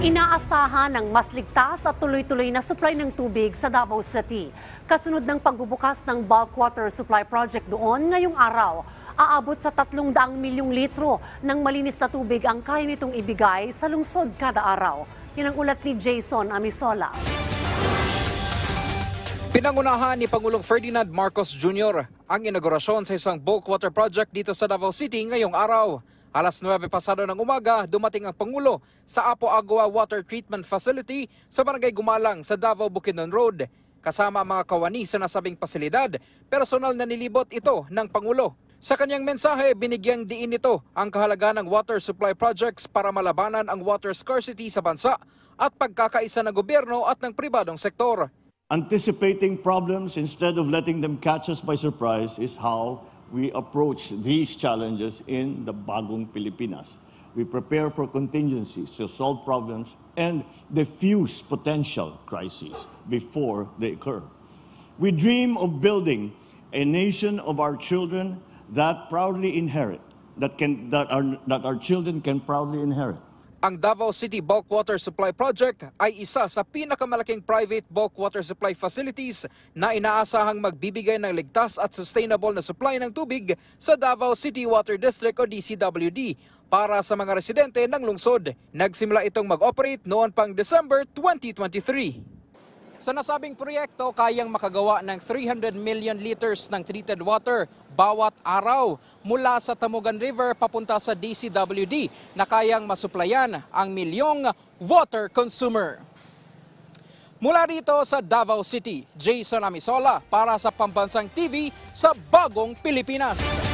Inaasahan ng mas ligtas at tuloy-tuloy na supply ng tubig sa Davao City. Kasunod ng pagbubukas ng bulk water supply project doon ngayong araw, aabot sa 300 milyong litro ng malinis na tubig ang kaya nitong ibigay sa lungsod kada araw. Yan ang ulat ni Jason Amisola. Pinangunahan ni Pangulong Ferdinand Marcos Jr. ang inaugurasyon sa isang bulk water project dito sa Davao City ngayong araw. Alas 9 pasado ng umaga, dumating ang Pangulo sa Apo Agua Water Treatment Facility sa Barangay Gumalang sa Davao Bukidnon Road. Kasama ang mga kawani sa nasabing pasilidad, personal na nilibot ito ng Pangulo. Sa kanyang mensahe, binigyang diin nito ang kahalagaan ng water supply projects para malabanan ang water scarcity sa bansa at pagkakaisa ng gobyerno at ng pribadong sektor. Anticipating problems instead of letting them catch us by surprise is how we approach these challenges in the Bagong Pilipinas. We prepare for contingencies to solve problems and diffuse potential crises before they occur. We dream of building a nation of our children that proudly inherit, that, can, that, our, that our children can proudly inherit. Ang Davao City Bulk Water Supply Project ay isa sa pinakamalaking private bulk water supply facilities na inaasahang magbibigay ng ligtas at sustainable na supply ng tubig sa Davao City Water District o DCWD para sa mga residente ng lungsod. Nagsimula itong mag-operate noon pang December 2023. Sa nasabing proyekto, kayang makagawa ng 300 million liters ng treated water bawat araw mula sa Tamugan River papunta sa DCWD na kayang masuplayan ang milyong water consumer. Mula rito sa Davao City, Jason Amisola para sa Pambansang TV sa Bagong Pilipinas.